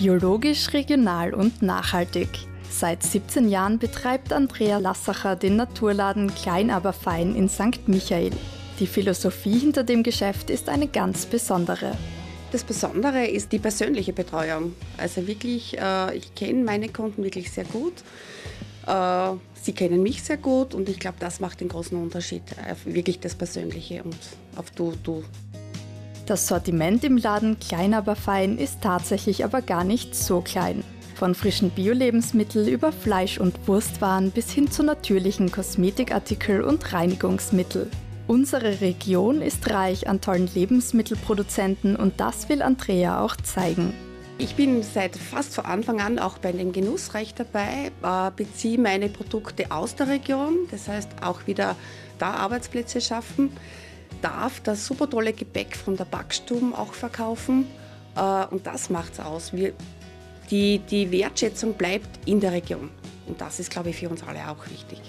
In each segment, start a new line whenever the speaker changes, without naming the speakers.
Biologisch, regional und nachhaltig. Seit 17 Jahren betreibt Andrea Lassacher den Naturladen Klein aber fein in St. Michael. Die Philosophie hinter dem Geschäft ist eine ganz besondere.
Das Besondere ist die persönliche Betreuung. Also wirklich, äh, ich kenne meine Kunden wirklich sehr gut. Äh, sie kennen mich sehr gut und ich glaube, das macht den großen Unterschied. Wirklich das Persönliche und auf Du, Du.
Das Sortiment im Laden Klein aber fein ist tatsächlich aber gar nicht so klein. Von frischen Bio-Lebensmitteln über Fleisch- und Wurstwaren bis hin zu natürlichen Kosmetikartikel und Reinigungsmittel. Unsere Region ist reich an tollen Lebensmittelproduzenten und das will Andrea auch zeigen.
Ich bin seit fast von Anfang an auch bei dem Genussreich dabei, äh, beziehe meine Produkte aus der Region, das heißt auch wieder da Arbeitsplätze schaffen, darf das super tolle Gebäck von der Backstube auch verkaufen äh, und das macht es aus. Wir, die, die Wertschätzung bleibt in der Region und das ist, glaube ich, für uns alle auch wichtig.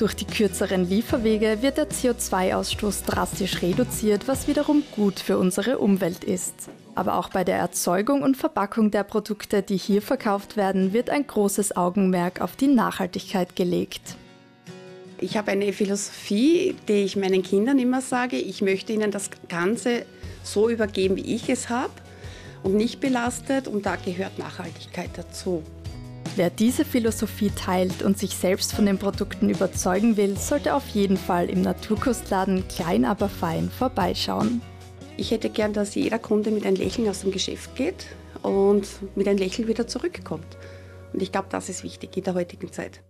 Durch die kürzeren Lieferwege wird der CO2-Ausstoß drastisch reduziert, was wiederum gut für unsere Umwelt ist. Aber auch bei der Erzeugung und Verpackung der Produkte, die hier verkauft werden, wird ein großes Augenmerk auf die Nachhaltigkeit gelegt.
Ich habe eine Philosophie, die ich meinen Kindern immer sage, ich möchte ihnen das Ganze so übergeben, wie ich es habe und nicht belastet und da gehört Nachhaltigkeit dazu.
Wer diese Philosophie teilt und sich selbst von den Produkten überzeugen will, sollte auf jeden Fall im Naturkostladen Klein aber fein vorbeischauen.
Ich hätte gern, dass jeder Kunde mit einem Lächeln aus dem Geschäft geht und mit einem Lächeln wieder zurückkommt. Und ich glaube, das ist wichtig in der heutigen Zeit.